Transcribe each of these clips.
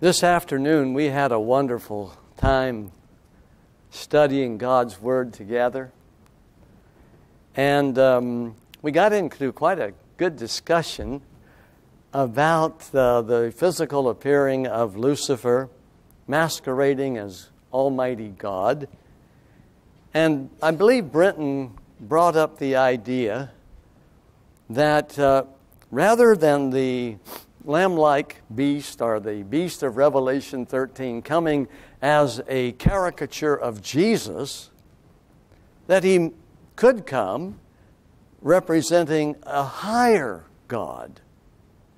This afternoon, we had a wonderful time studying God's Word together. And um, we got into quite a good discussion about uh, the physical appearing of Lucifer masquerading as Almighty God. And I believe Brenton brought up the idea that uh, rather than the lamb like beast or the beast of Revelation 13 coming as a caricature of Jesus, that he could come representing a higher God,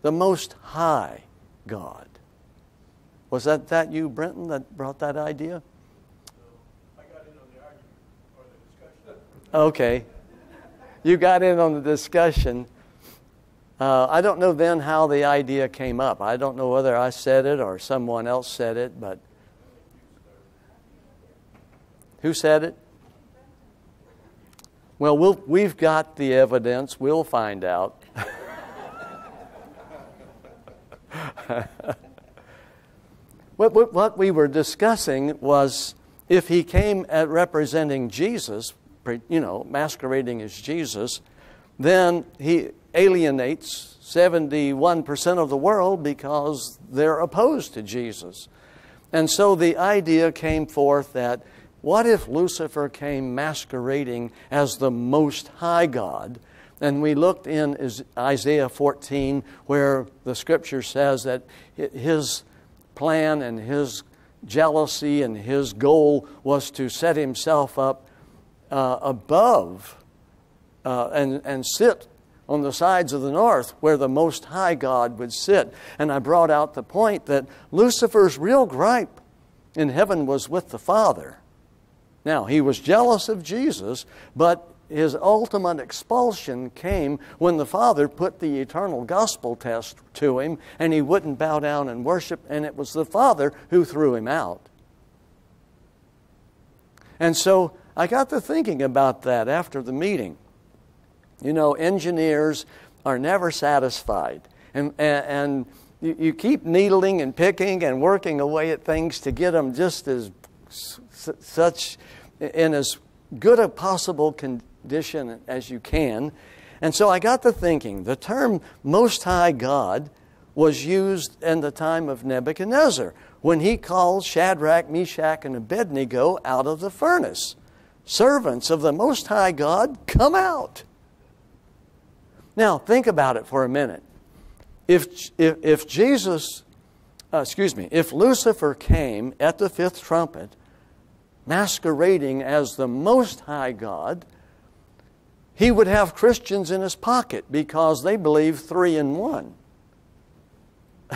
the Most High God. Was that, that you, Brenton, that brought that idea? Okay. You got in on the discussion. Uh, I don't know then how the idea came up. I don't know whether I said it or someone else said it, but. Who said it? Well, we'll we've got the evidence. We'll find out. what, what, what we were discussing was if he came at representing Jesus, you know, masquerading as Jesus, then he alienates 71% of the world because they're opposed to Jesus. And so the idea came forth that what if Lucifer came masquerading as the Most High God? And we looked in Isaiah 14, where the scripture says that his plan and his jealousy and his goal was to set himself up uh, above uh, and, and sit on the sides of the north where the Most High God would sit. And I brought out the point that Lucifer's real gripe in heaven was with the Father. Now, he was jealous of Jesus, but his ultimate expulsion came when the Father put the eternal gospel test to him and he wouldn't bow down and worship, and it was the Father who threw him out. And so I got to thinking about that after the meeting. You know, engineers are never satisfied. And, and, and you, keep needling and picking and working away at things to get them just as such in as good a possible condition as you can. And so I got to thinking the term Most High God was used in the time of Nebuchadnezzar when he called Shadrach, Meshach, and Abednego out of the furnace. Servants of the Most High God, come out. Now, think about it for a minute. If, if, if Jesus, uh, excuse me, if Lucifer came at the fifth trumpet, masquerading as the Most High God, he would have Christians in his pocket because they believe three in one.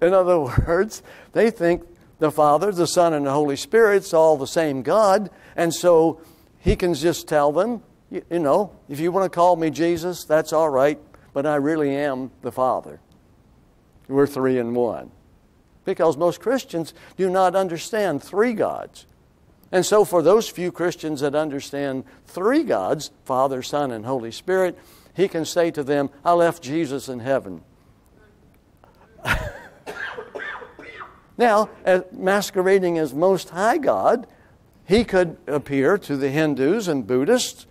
in other words, they think the Father, the Son, and the Holy Spirit's all the same God, and so he can just tell them, you, you know, if you want to call me Jesus, that's all right, but I really am the Father. We're three in one. Because most Christians do not understand three gods. And so, for those few Christians that understand three gods Father, Son, and Holy Spirit he can say to them, I left Jesus in heaven. now, as masquerading as Most High God, he could appear to the Hindus and Buddhists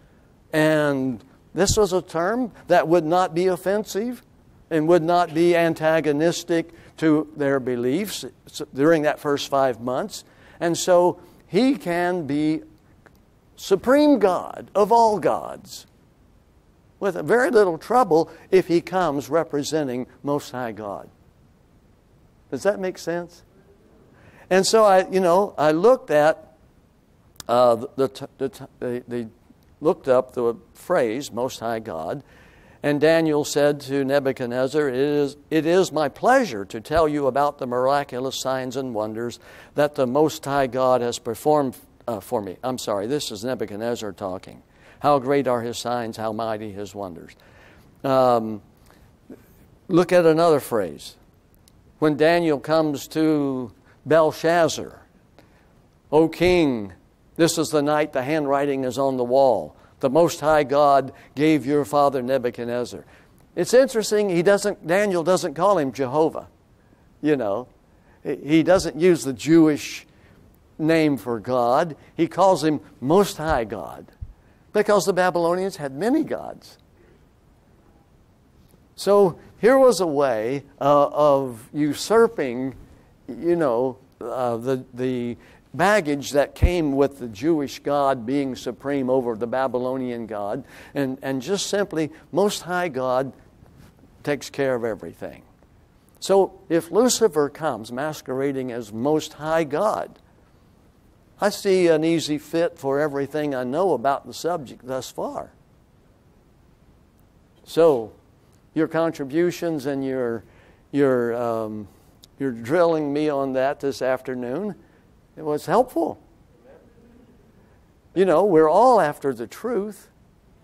and this was a term that would not be offensive and would not be antagonistic to their beliefs during that first five months. And so he can be supreme God of all gods with very little trouble if he comes representing Most High God. Does that make sense? And so I, you know, I looked at uh, the, the, the, the looked up the phrase, Most High God, and Daniel said to Nebuchadnezzar, it is, it is my pleasure to tell you about the miraculous signs and wonders that the Most High God has performed uh, for me. I'm sorry, this is Nebuchadnezzar talking. How great are his signs, how mighty his wonders. Um, look at another phrase. When Daniel comes to Belshazzar, O king, this is the night the handwriting is on the wall. The Most High God gave your father Nebuchadnezzar. It's interesting, he doesn't, Daniel doesn't call him Jehovah. You know, he doesn't use the Jewish name for God, he calls him Most High God because the Babylonians had many gods. So here was a way uh, of usurping, you know, uh, the, the baggage that came with the Jewish God being supreme over the Babylonian God, and, and just simply, Most High God takes care of everything. So if Lucifer comes masquerading as Most High God, I see an easy fit for everything I know about the subject thus far. So, your contributions and your, your, um, your drilling me on that this afternoon, it was helpful. You know, we're all after the truth.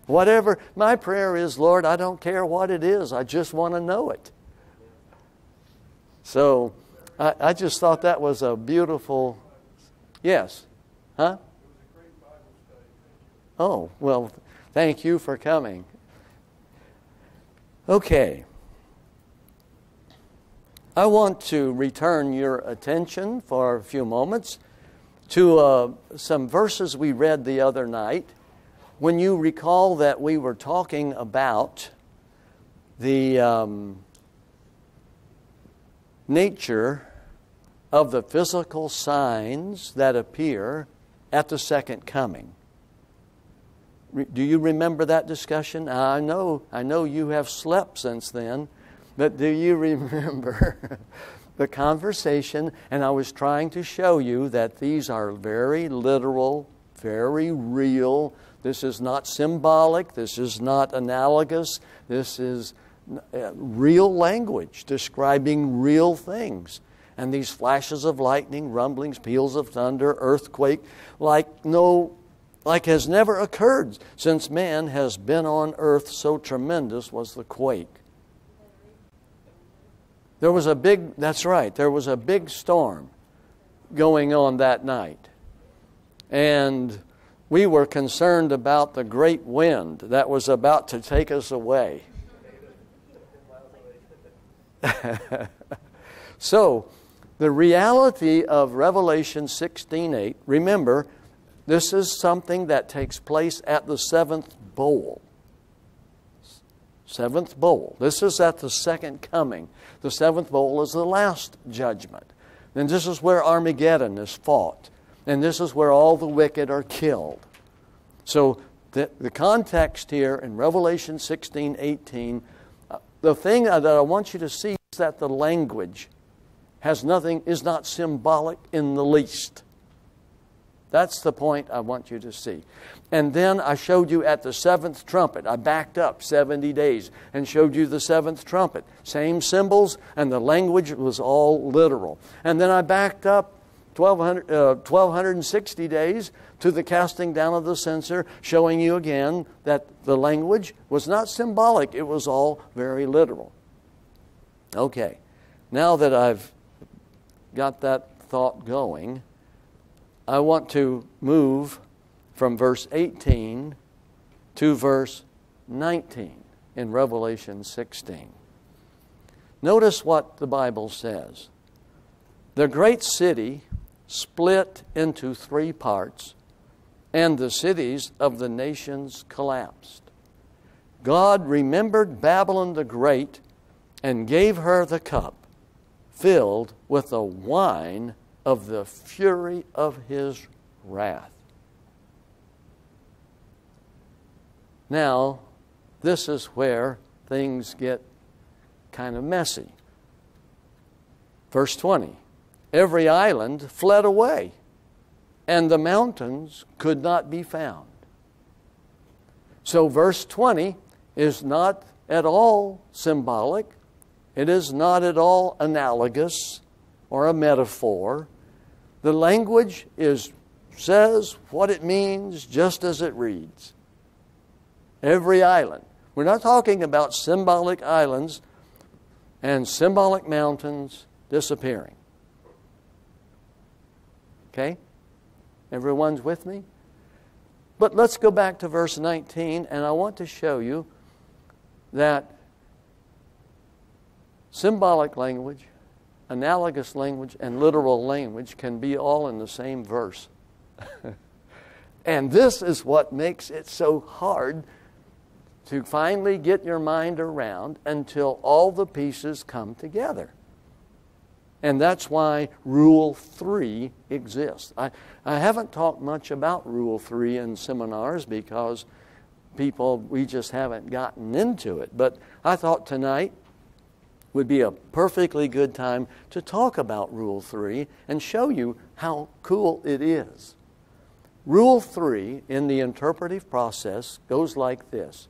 Whatever, my prayer is, Lord, I don't care what it is, I just want to know it. So, I, I just thought that was a beautiful Yes. Huh? Oh, well, thank you for coming. Okay. I want to return your attention for a few moments to uh, some verses we read the other night. When you recall that we were talking about the um, nature of the physical signs that appear at the second coming. Do you remember that discussion? I know, I know you have slept since then, but do you remember the conversation? And I was trying to show you that these are very literal, very real. This is not symbolic, this is not analogous, this is uh, real language describing real things and these flashes of lightning, rumblings, peals of thunder, earthquake, like no like has never occurred since man has been on earth so tremendous was the quake. There was a big that's right, there was a big storm going on that night. And we were concerned about the great wind that was about to take us away. so, the reality of Revelation 16:8, remember, this is something that takes place at the seventh bowl. Seventh bowl. This is at the second coming. The seventh bowl is the last judgment. And this is where Armageddon is fought. And this is where all the wicked are killed. So the, the context here in Revelation 16 18, uh, the thing that I want you to see is that the language has nothing, is not symbolic in the least. That's the point I want you to see. And then I showed you at the seventh trumpet. I backed up 70 days and showed you the seventh trumpet. Same symbols, and the language was all literal. And then I backed up 1200, uh, 1260 days to the casting down of the censer, showing you again that the language was not symbolic, it was all very literal. Okay, now that I've got that thought going, I want to move from verse 18 to verse 19 in Revelation 16. Notice what the Bible says. The great city split into three parts, and the cities of the nations collapsed. God remembered Babylon the Great and gave her the cup filled with the wine of the fury of his wrath. Now, this is where things get kind of messy. Verse 20 Every island fled away, and the mountains could not be found. So, verse 20 is not at all symbolic it is not at all analogous or a metaphor. The language is, says what it means just as it reads. Every island. We're not talking about symbolic islands and symbolic mountains disappearing. Okay? Everyone's with me? But let's go back to verse 19, and I want to show you that symbolic language, analogous language and literal language can be all in the same verse. and this is what makes it so hard to finally get your mind around until all the pieces come together. And that's why Rule 3 exists. I, I haven't talked much about Rule 3 in seminars because people, we just haven't gotten into it. But I thought tonight would be a perfectly good time to talk about Rule 3 and show you how cool it is. Rule 3 in the interpretive process goes like this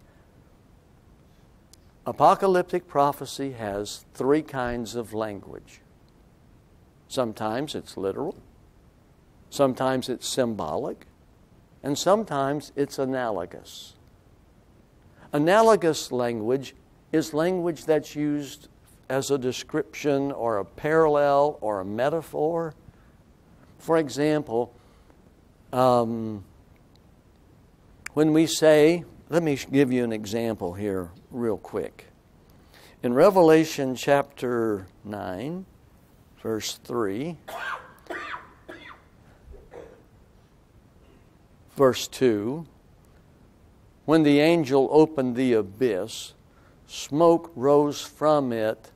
Apocalyptic prophecy has three kinds of language. Sometimes it's literal, sometimes it's symbolic, and sometimes it's analogous. Analogous language is language that's used as a description or a parallel or a metaphor. For example, um, when we say, let me give you an example here, real quick. In Revelation chapter 9, verse 3, verse 2, when the angel opened the abyss, smoke rose from it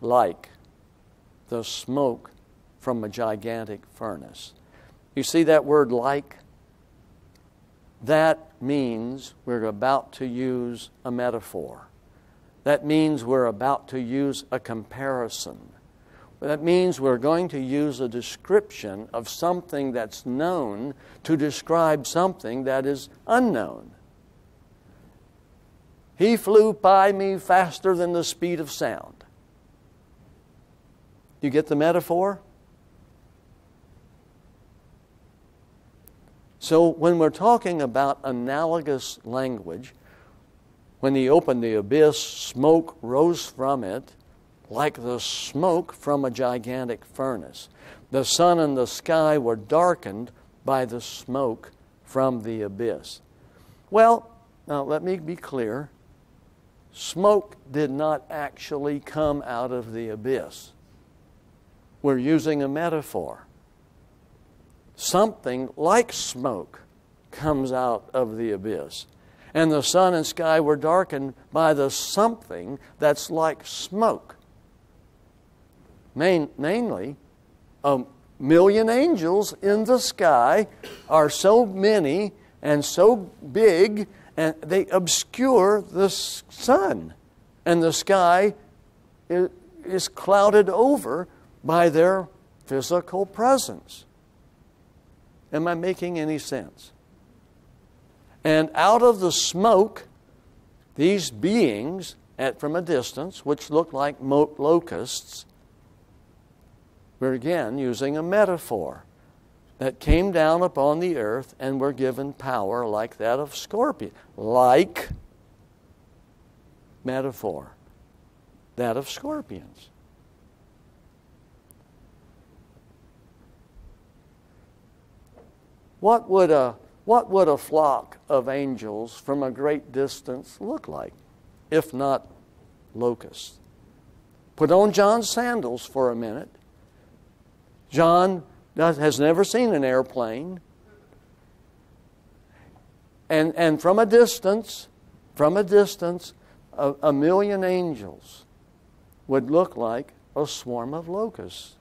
like the smoke from a gigantic furnace. You see that word like? That means we're about to use a metaphor. That means we're about to use a comparison. That means we're going to use a description of something that's known to describe something that is unknown. He flew by me faster than the speed of sound. You get the metaphor? So, when we're talking about analogous language, when he opened the abyss, smoke rose from it like the smoke from a gigantic furnace. The sun and the sky were darkened by the smoke from the abyss. Well, now let me be clear. Smoke did not actually come out of the abyss. We're using a metaphor. Something like smoke comes out of the abyss. And the sun and sky were darkened by the something that's like smoke. Main, mainly, a million angels in the sky are so many and so big, and they obscure the sun. And the sky is clouded over by their physical presence. Am I making any sense? And out of the smoke, these beings, at, from a distance, which look like locusts, we're again using a metaphor that came down upon the earth and were given power like that of scorpion, like metaphor, that of scorpions. What would a, what would a flock of angels from a great distance look like, if not locusts? Put on John's sandals for a minute. John has never seen an airplane. And, and from a distance, from a distance, a, a million angels would look like a swarm of locusts.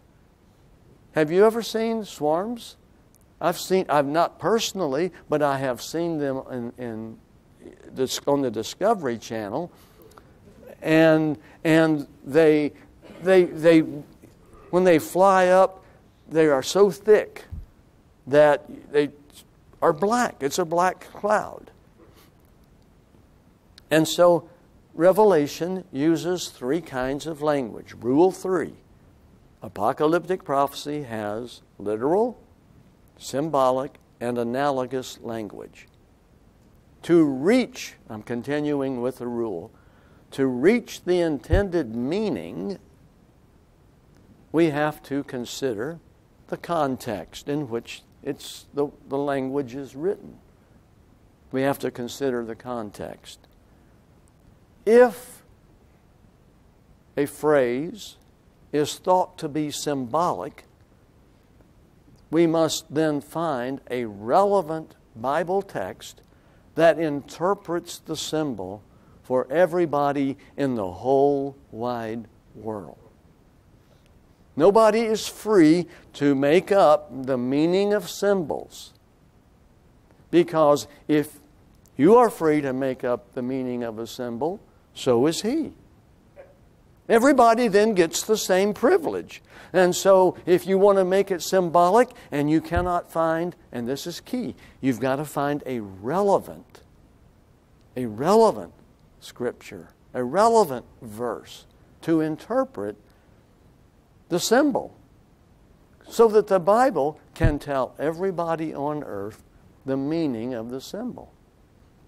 Have you ever seen swarms? I've seen, I've not personally, but I have seen them in, in on the Discovery Channel, and and they they they when they fly up, they are so thick that they are black. It's a black cloud. And so Revelation uses three kinds of language. Rule three apocalyptic prophecy has literal, symbolic, and analogous language. To reach, I'm continuing with the rule, to reach the intended meaning, we have to consider the context in which it's the, the language is written. We have to consider the context. If a phrase is thought to be symbolic, we must then find a relevant Bible text that interprets the symbol for everybody in the whole wide world. Nobody is free to make up the meaning of symbols. Because if you are free to make up the meaning of a symbol, so is he. Everybody then gets the same privilege. And so, if you want to make it symbolic and you cannot find, and this is key, you've got to find a relevant, a relevant scripture, a relevant verse to interpret the symbol so that the Bible can tell everybody on earth the meaning of the symbol.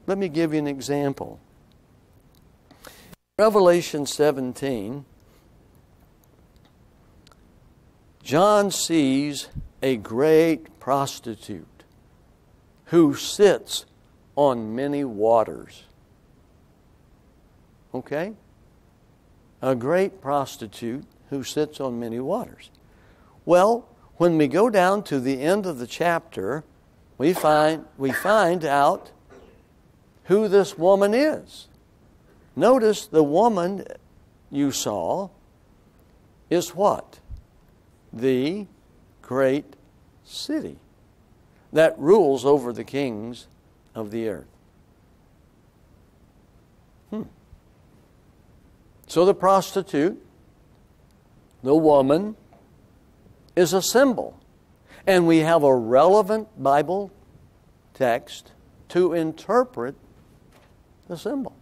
Let me give you an example. Revelation 17, John sees a great prostitute who sits on many waters. Okay? A great prostitute who sits on many waters. Well, when we go down to the end of the chapter, we find, we find out who this woman is. Notice the woman you saw is what? The great city that rules over the kings of the earth. Hmm. So the prostitute, the woman, is a symbol. And we have a relevant Bible text to interpret the symbol.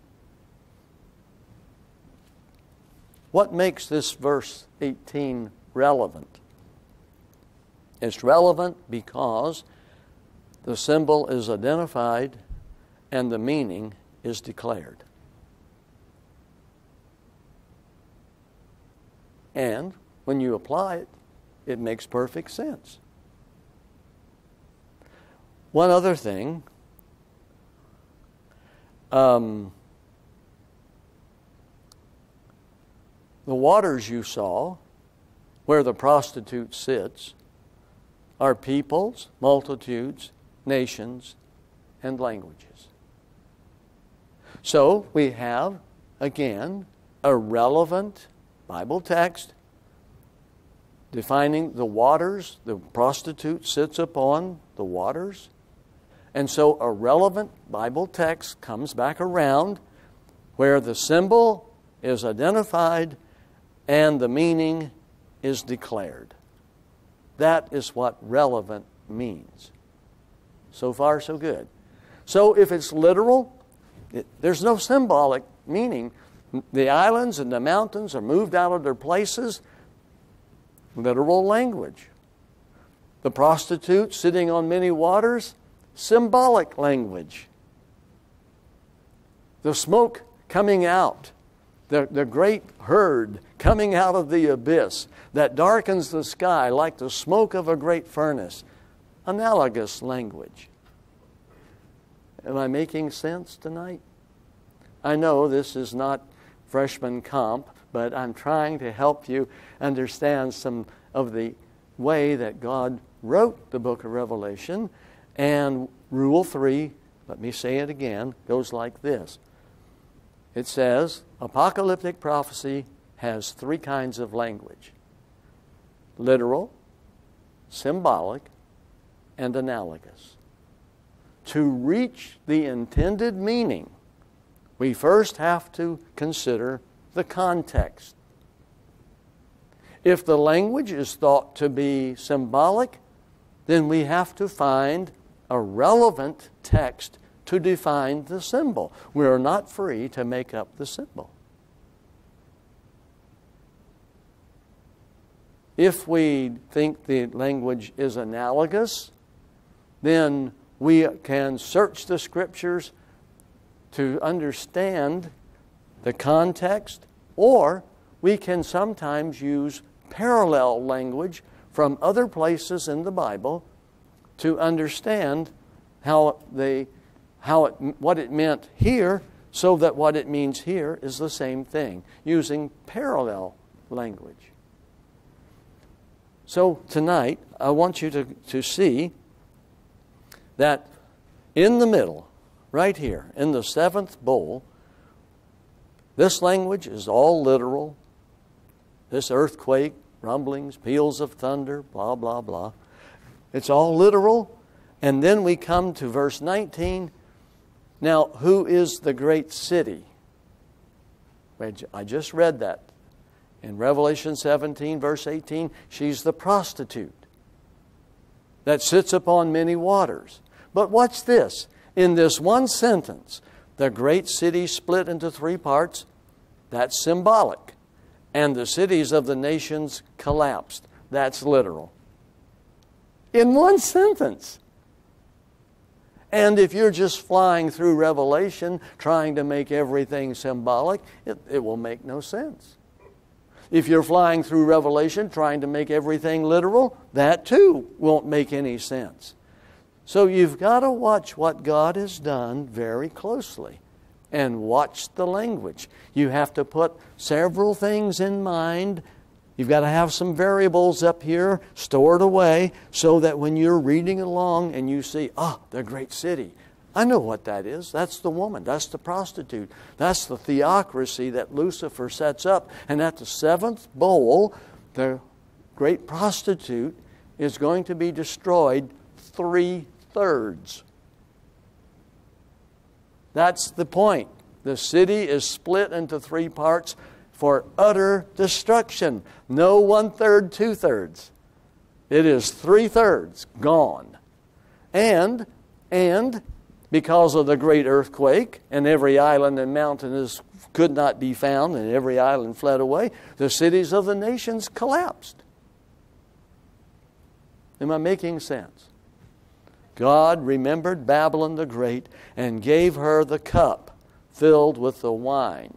What makes this verse 18 relevant? It's relevant because the symbol is identified and the meaning is declared. And when you apply it, it makes perfect sense. One other thing um, The waters you saw, where the prostitute sits, are peoples, multitudes, nations, and languages. So we have, again, a relevant Bible text defining the waters. The prostitute sits upon the waters. And so a relevant Bible text comes back around where the symbol is identified and the meaning is declared. That is what relevant means. So far, so good. So if it's literal, it, there's no symbolic meaning. The islands and the mountains are moved out of their places. Literal language. The prostitute sitting on many waters, symbolic language. The smoke coming out, the, the great herd coming out of the abyss that darkens the sky like the smoke of a great furnace. Analogous language. Am I making sense tonight? I know this is not freshman comp, but I'm trying to help you understand some of the way that God wrote the book of Revelation. And rule three, let me say it again, goes like this it says apocalyptic prophecy has three kinds of language literal, symbolic, and analogous. To reach the intended meaning, we first have to consider the context. If the language is thought to be symbolic, then we have to find a relevant text to define the symbol. We are not free to make up the symbol. If we think the language is analogous, then we can search the scriptures to understand the context, or we can sometimes use parallel language from other places in the Bible to understand how they how it, what it meant here so that what it means here is the same thing using parallel language. So tonight, I want you to, to see that in the middle, right here, in the seventh bowl, this language is all literal. This earthquake, rumblings, peals of thunder, blah, blah, blah. It's all literal. And then we come to verse 19. Now, who is the great city? I just read that. In Revelation 17, verse 18, she's the prostitute that sits upon many waters. But watch this. In this one sentence, the great city split into three parts. That's symbolic. And the cities of the nations collapsed. That's literal. In one sentence. And if you're just flying through Revelation trying to make everything symbolic, it, it will make no sense. If you're flying through Revelation trying to make everything literal, that too won't make any sense. So you've got to watch what God has done very closely and watch the language. You have to put several things in mind. You've got to have some variables up here stored away so that when you're reading along and you see, ah, oh, the great city, I know what that is. That's the woman. That's the prostitute. That's the theocracy that Lucifer sets up. And at the seventh bowl, the great prostitute is going to be destroyed three thirds. That's the point. The city is split into three parts for utter destruction. No one third, two thirds. It is three thirds gone. And, and, because of the great earthquake, and every island and mountain is, could not be found, and every island fled away, the cities of the nations collapsed. Am I making sense? God remembered Babylon the Great and gave her the cup filled with the wine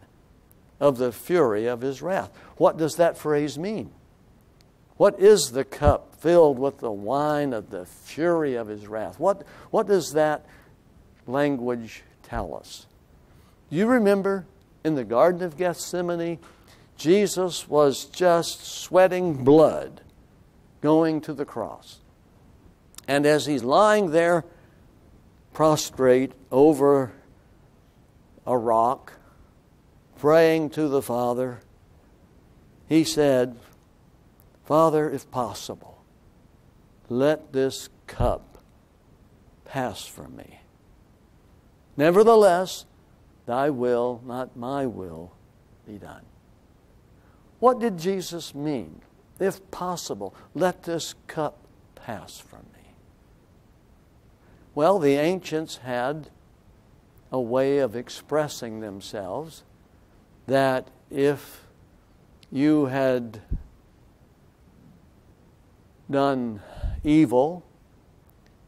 of the fury of his wrath. What does that phrase mean? What is the cup filled with the wine of the fury of his wrath? What, what does that language tell us? Do you remember in the Garden of Gethsemane, Jesus was just sweating blood going to the cross. And as he's lying there prostrate over a rock, praying to the Father, he said, Father, if possible, let this cup pass from me. Nevertheless, thy will, not my will, be done. What did Jesus mean? If possible, let this cup pass from me. Well, the ancients had a way of expressing themselves that if you had done evil,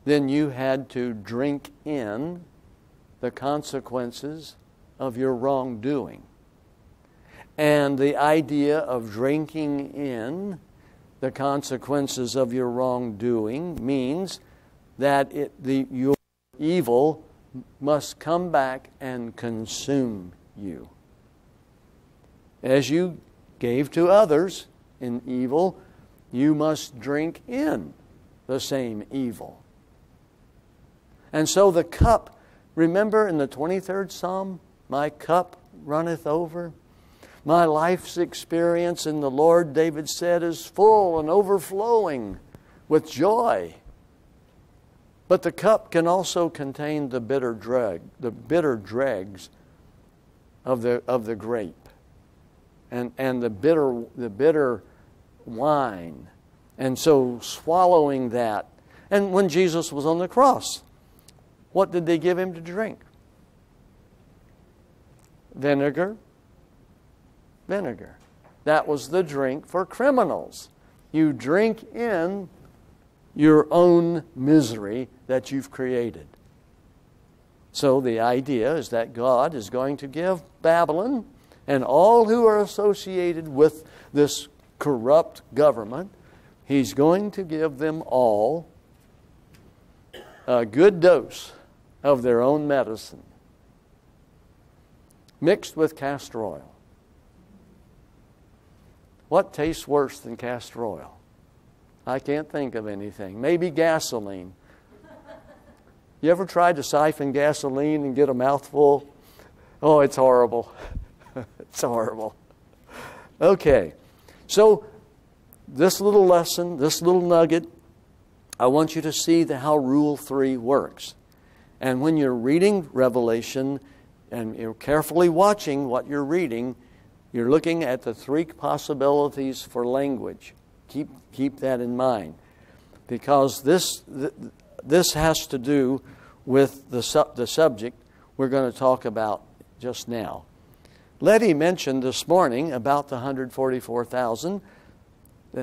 then you had to drink in the consequences of your wrongdoing. And the idea of drinking in the consequences of your wrongdoing means that it, the, your evil must come back and consume you. As you gave to others in evil, you must drink in the same evil. And so the cup, remember in the 23rd Psalm, my cup runneth over. My life's experience in the Lord, David said, is full and overflowing with joy. But the cup can also contain the bitter drug, the bitter dregs of the, of the grape and, and the, bitter, the bitter wine. And so swallowing that. And when Jesus was on the cross, what did they give him to drink? Vinegar. Vinegar. That was the drink for criminals. You drink in your own misery that you've created. So the idea is that God is going to give Babylon and all who are associated with this corrupt government, He's going to give them all a good dose of their own medicine mixed with castor oil. What tastes worse than castor oil? I can't think of anything. Maybe gasoline. You ever tried to siphon gasoline and get a mouthful? Oh, it's horrible. it's horrible. Okay, so this little lesson, this little nugget, I want you to see the, how Rule 3 works. And when you're reading Revelation and you're carefully watching what you're reading, you're looking at the three possibilities for language. Keep, keep that in mind. Because this, this has to do with the, su- the subject we're going to talk about just now. Letty mentioned this morning about the 144,000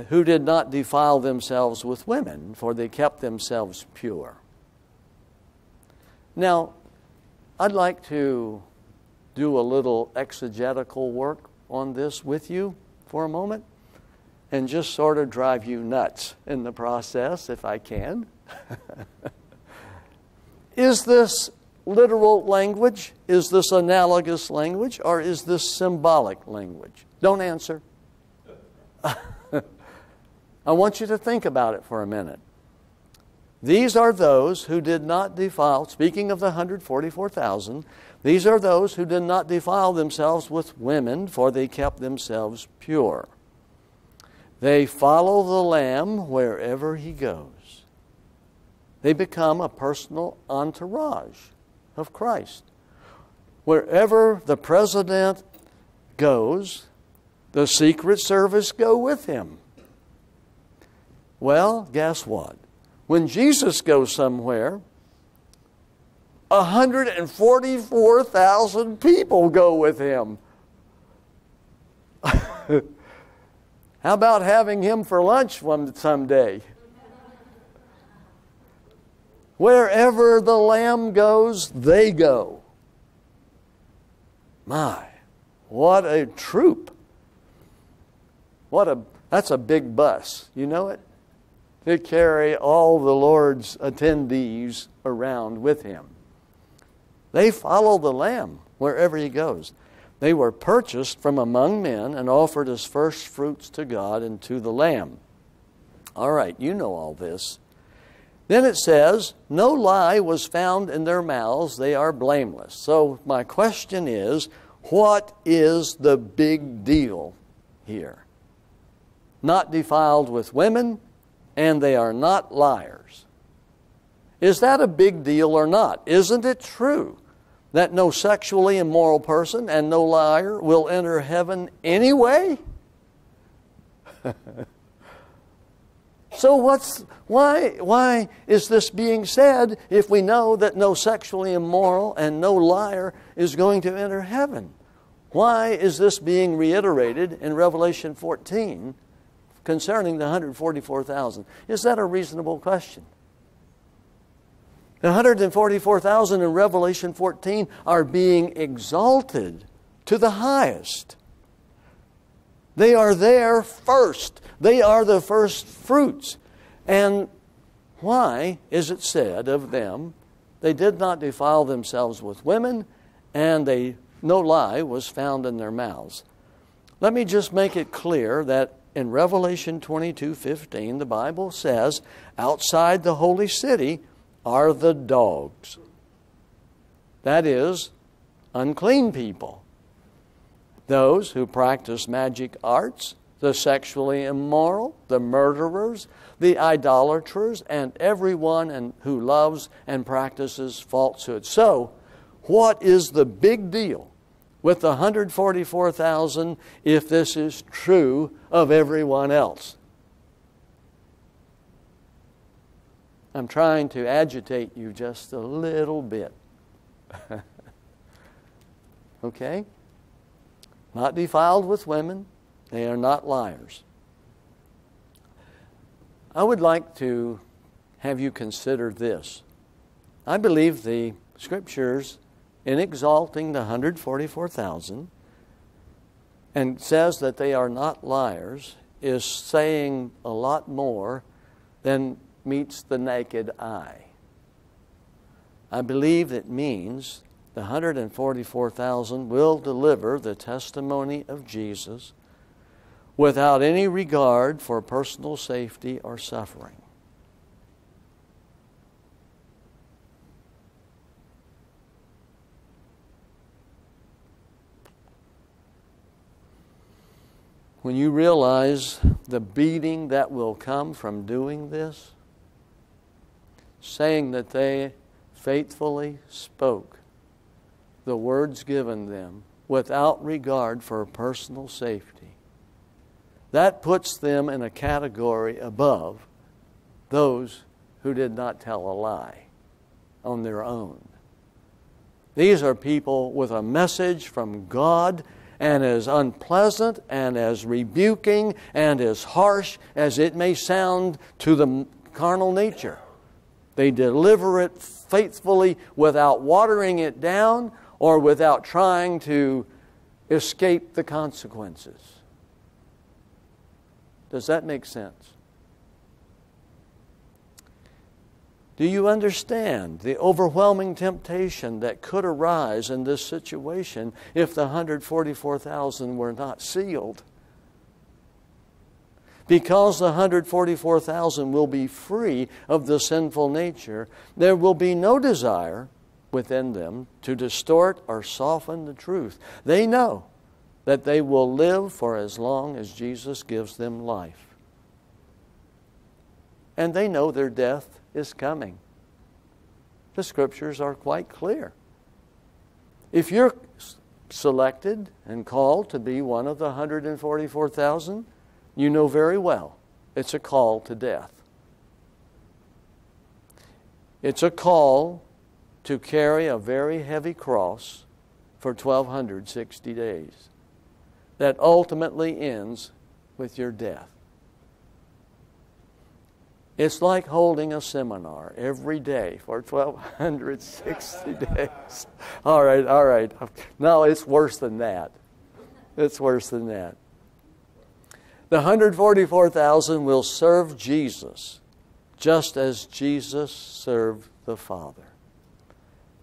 who did not defile themselves with women, for they kept themselves pure. Now, I'd like to do a little exegetical work on this with you for a moment and just sort of drive you nuts in the process if I can. is this literal language? Is this analogous language? Or is this symbolic language? Don't answer. I want you to think about it for a minute. These are those who did not defile, speaking of the 144,000, these are those who did not defile themselves with women, for they kept themselves pure. They follow the Lamb wherever he goes. They become a personal entourage of Christ. Wherever the president goes, the Secret Service go with him. Well, guess what? When Jesus goes somewhere, 144,000 people go with him. How about having him for lunch one someday? Wherever the lamb goes, they go. My, what a troop. What a that's a big bus. You know it? To carry all the Lord's attendees around with him. They follow the Lamb wherever he goes. They were purchased from among men and offered as first fruits to God and to the Lamb. All right, you know all this. Then it says, No lie was found in their mouths, they are blameless. So, my question is, what is the big deal here? Not defiled with women, and they are not liars. Is that a big deal or not? Isn't it true that no sexually immoral person and no liar will enter heaven anyway? so what's why why is this being said if we know that no sexually immoral and no liar is going to enter heaven? Why is this being reiterated in Revelation 14 concerning the 144,000? Is that a reasonable question? The 144,000 in Revelation 14 are being exalted to the highest. They are there first. They are the first fruits. And why is it said of them, they did not defile themselves with women, and they, no lie was found in their mouths? Let me just make it clear that in Revelation 22 15, the Bible says, outside the holy city, are the dogs. That is, unclean people. Those who practice magic arts, the sexually immoral, the murderers, the idolaters, and everyone who loves and practices falsehood. So, what is the big deal with the 144,000 if this is true of everyone else? I'm trying to agitate you just a little bit. okay? Not defiled with women, they are not liars. I would like to have you consider this. I believe the scriptures, in exalting the 144,000, and says that they are not liars, is saying a lot more than meets the naked eye. I believe it means the 144,000 will deliver the testimony of Jesus, without any regard for personal safety or suffering. When you realize the beating that will come from doing this, saying that they faithfully spoke the words given them without regard for personal safety, that puts them in a category above those who did not tell a lie on their own. These are people with a message from God and as unpleasant and as rebuking and as harsh as it may sound to the carnal nature. They deliver it faithfully without watering it down or without trying to escape the consequences. Does that make sense? Do you understand the overwhelming temptation that could arise in this situation if the 144,000 were not sealed? Because the 144,000 will be free of the sinful nature, there will be no desire within them to distort or soften the truth. They know that they will live for as long as Jesus gives them life. And they know their death is coming. The scriptures are quite clear. If you're selected and called to be one of the 144,000, you know very well it's a call to death. It's a call to carry a very heavy cross for 1260 days that ultimately ends with your death. It's like holding a seminar every day for 1,260 days. All right, all right. No, it's worse than that. It's worse than that. The 144,000 will serve Jesus just as Jesus served the Father.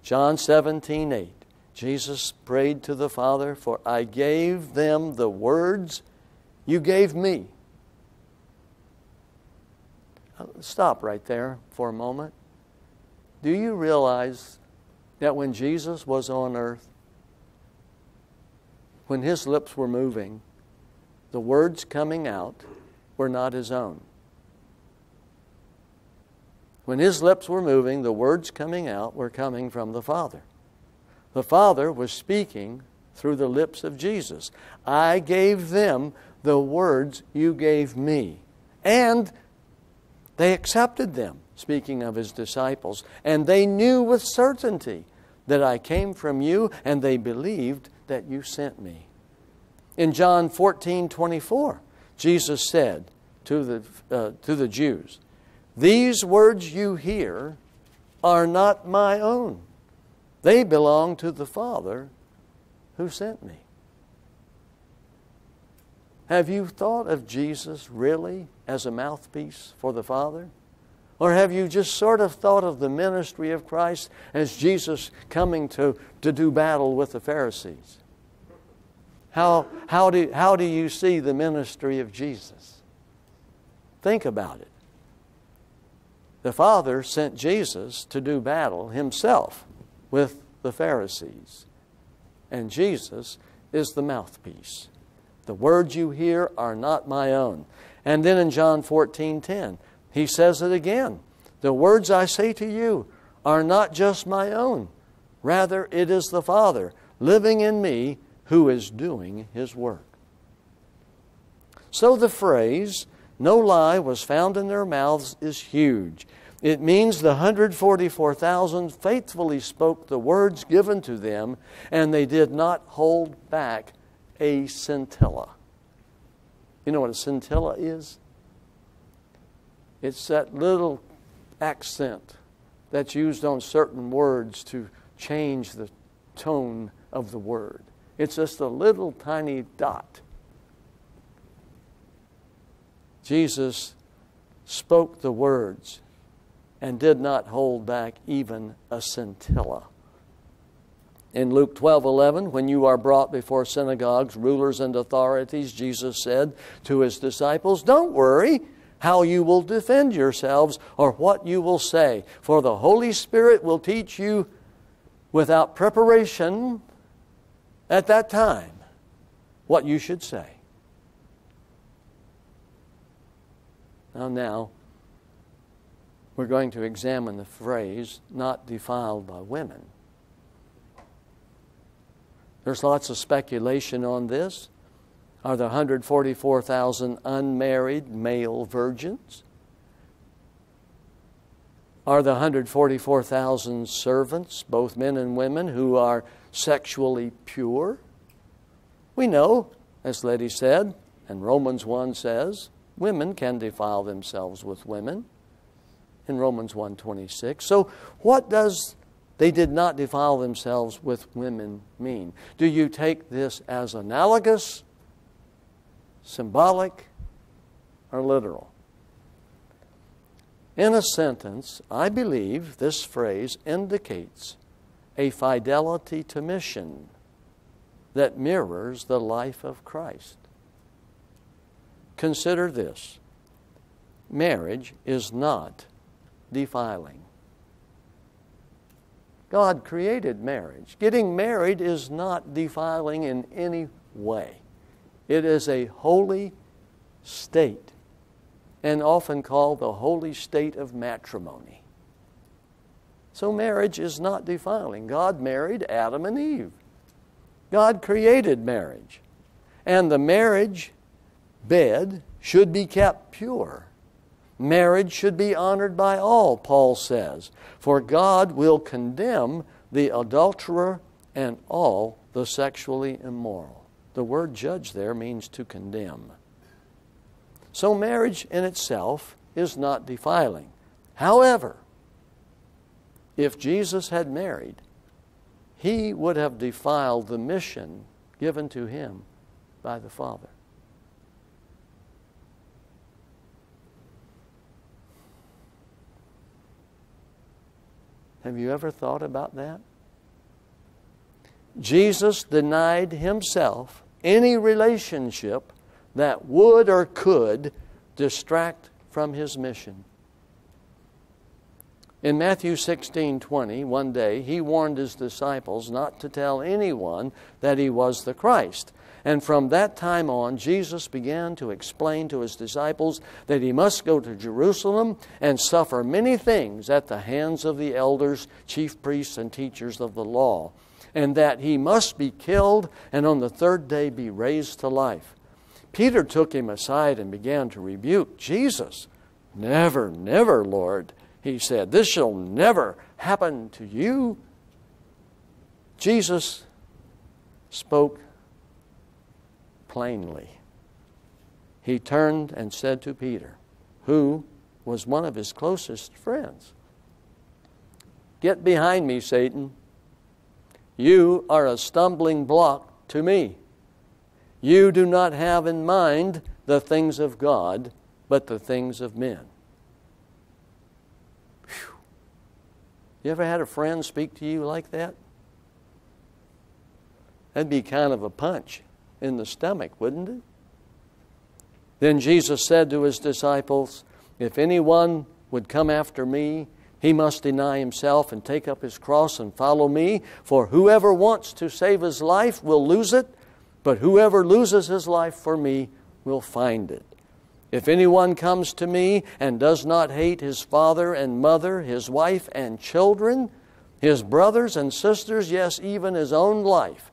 John 17, 8. Jesus prayed to the Father, For I gave them the words you gave me uh, Stop right there for a moment. Do you realize that when Jesus was on earth, when his lips were moving, the words coming out were not his own? When his lips were moving, the words coming out were coming from the Father. The Father was speaking through the lips of Jesus. I gave them the words you gave me. And they accepted them, speaking of his disciples, and they knew with certainty that I came from you, and they believed that you sent me. In John 14 24, Jesus said to the, uh, to the Jews, These words you hear are not my own, they belong to the Father who sent me. Have you thought of Jesus really as a mouthpiece for the Father? Or have you just sort of thought of the ministry of Christ as Jesus coming to, to do battle with the Pharisees? How, how, do, how do you see the ministry of Jesus? Think about it. The Father sent Jesus to do battle himself with the Pharisees, and Jesus is the mouthpiece. The words you hear are not my own. And then in John 14 10, he says it again. The words I say to you are not just my own. Rather, it is the Father living in me who is doing his work. So the phrase, no lie was found in their mouths, is huge. It means the 144,000 faithfully spoke the words given to them, and they did not hold back a scintilla. You know what a scintilla is? It's that little accent that's used on certain words to change the tone of the word. It's just a little tiny dot. Jesus spoke the words and did not hold back even a scintilla. In Luke 12 11, when you are brought before synagogues, rulers, and authorities, Jesus said to his disciples, Don't worry how you will defend yourselves or what you will say, for the Holy Spirit will teach you without preparation at that time what you should say. Now, now, we're going to examine the phrase, not defiled by women. There's lots of speculation on this. Are there 144,000 unmarried male virgins? Are the 144,000 servants, both men and women, who are sexually pure? We know, as Letty said, and Romans 1 says, women can defile themselves with women in Romans 1:26. So what does they did not defile themselves with women mean? Do you take this as analogous, symbolic, or literal? In a sentence, I believe this phrase indicates a fidelity to mission that mirrors the life of Christ. Consider this marriage is not defiling. God created marriage. Getting married is not defiling in any way. It is a holy state, and often called the holy state of matrimony. So, marriage is not defiling. God married Adam and Eve. God created marriage. And the marriage bed should be kept pure. Marriage should be honored by all, Paul says, for God will condemn the adulterer and all the sexually immoral. The word judge there means to condemn. So, marriage in itself is not defiling. However, if Jesus had married, he would have defiled the mission given to him by the Father. Have you ever thought about that? Jesus denied himself any relationship that would or could distract from his mission. In Matthew 16 20, one day, he warned his disciples not to tell anyone that he was the Christ. And from that time on, Jesus began to explain to his disciples that he must go to Jerusalem and suffer many things at the hands of the elders, chief priests, and teachers of the law, and that he must be killed and on the third day be raised to life. Peter took him aside and began to rebuke Jesus. Never, never, Lord, he said. This shall never happen to you. Jesus spoke plainly. He turned and said to Peter, who was one of his closest friends, Get behind me, Satan. You are a stumbling block to me. You do not have in mind the things of God, but the things of men. You ever had a friend speak to you like that? That'd be kind of a punch in the stomach, wouldn't it? Then Jesus said to his disciples, If anyone would come after me, he must deny himself and take up his cross and follow me. For whoever wants to save his life will lose it, but whoever loses his life for me will find it. If anyone comes to me and does not hate his father and mother, his wife and children, his brothers and sisters, yes, even his own life,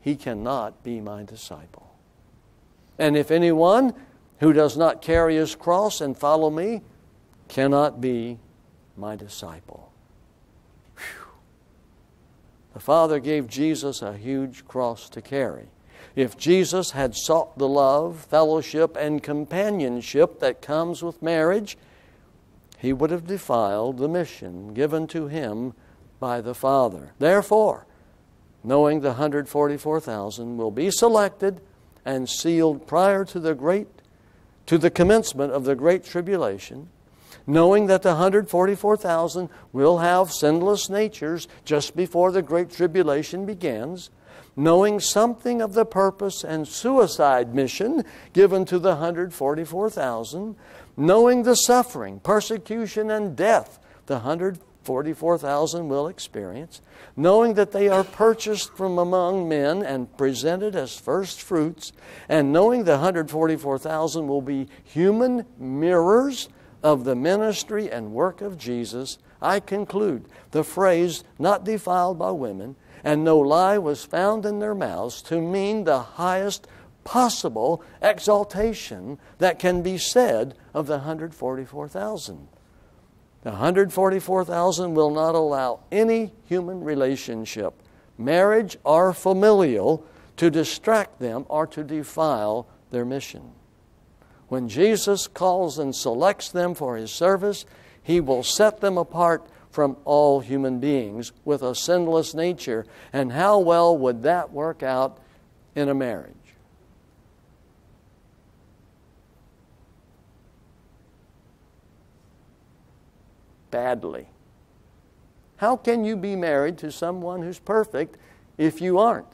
he cannot be my disciple. And if anyone who does not carry his cross and follow me cannot be my disciple. Whew. The Father gave Jesus a huge cross to carry. If Jesus had sought the love, fellowship, and companionship that comes with marriage, he would have defiled the mission given to him by the Father. Therefore, knowing the 144,000 will be selected and sealed prior to the great to the commencement of the great tribulation, knowing that the 144,000 will have sinless natures just before the Great Tribulation begins, knowing something of the purpose and suicide mission given to the 144,000, knowing the suffering, persecution, and death the 144,000 will experience, knowing that they are purchased from among men and presented as first fruits, and knowing the 144,000 will be human mirrors of the ministry and work of Jesus, I conclude the phrase, not defiled by women, and no lie was found in their mouths, to mean the highest possible exaltation that can be said of the 144,000. The 144,000 will not allow any human relationship, marriage or familial, to distract them or to defile their mission. When Jesus calls and selects them for his service, he will set them apart from all human beings with a sinless nature. And how well would that work out in a marriage? Badly. How can you be married to someone who's perfect if you aren't?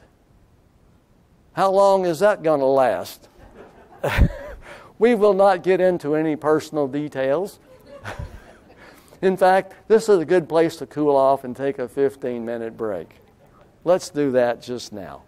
How long is that going to last? We will not get into any personal details. In fact, this is a good place to cool off and take a 15 minute break. Let's do that just now.